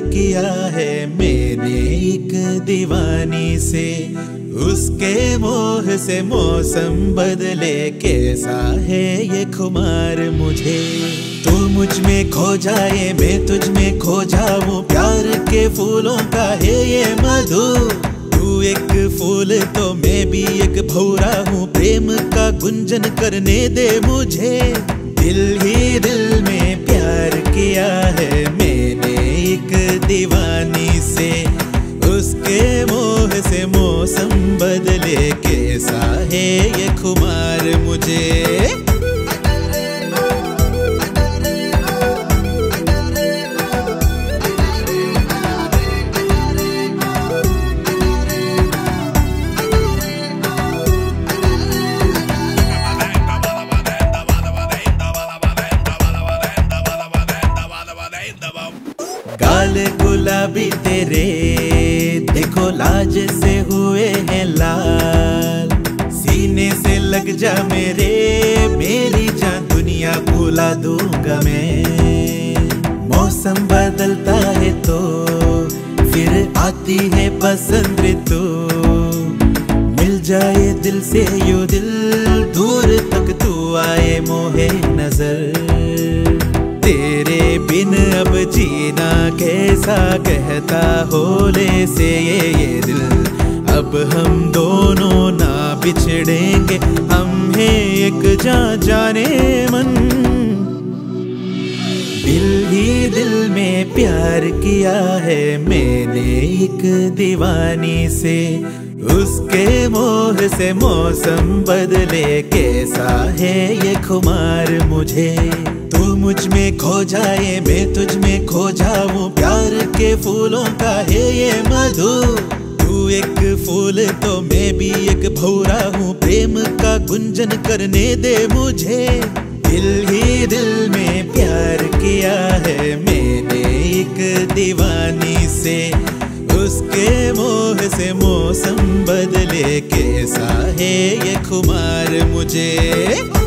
किया है। मैंने एक दीवानी से उसके मोह से मौसम बदले। कैसा है ये खुमार मुझे? तू मुझमें खो जाए, मैं तुझ में खो जाऊँ। प्यार के फूलों का है ये मधु। तू एक फूल तो मैं भी एक भौरा हूँ। प्रेम का गुंजन करने दे मुझे। दिल ही दिल में प्यार से मौसम बदले कैसा है ये खुमार मुझे? गाल गुलाबी तेरे देखो लाज से हुए हैं लाल। सीने से लग जा मेरे, मेरी जान दुनिया भुला दूँगा मैं। मौसम बदलता है तो फिर आती है बसंत ऋतु। मिल जाए दिल से, यू दिल दूर तक तू आए मोहे। अब जीना कैसा कहता होले से ये ये दिल। अब हम दोनों ना बिछड़ेंगे, हम हैं एक जा जाने मन। दिल ही दिल में प्यार किया है मैंने एक दीवानी से। उसके मोह से मौसम बदले, कैसा है ये खुमार मुझे? तू मुझमें खो जाए, मैं तुझ में खो जाऊँ। प्यार के फूलों का है ये मधु। तू एक फूल तो मैं भी एक भौरा हूँ। प्रेम का गुंजन करने दे मुझे। दिल ही दिल में प्यार किया है। मैंने एक दीवानी से उसके मोह से मौसम बदले। कैसा है ये खुमार मुझे?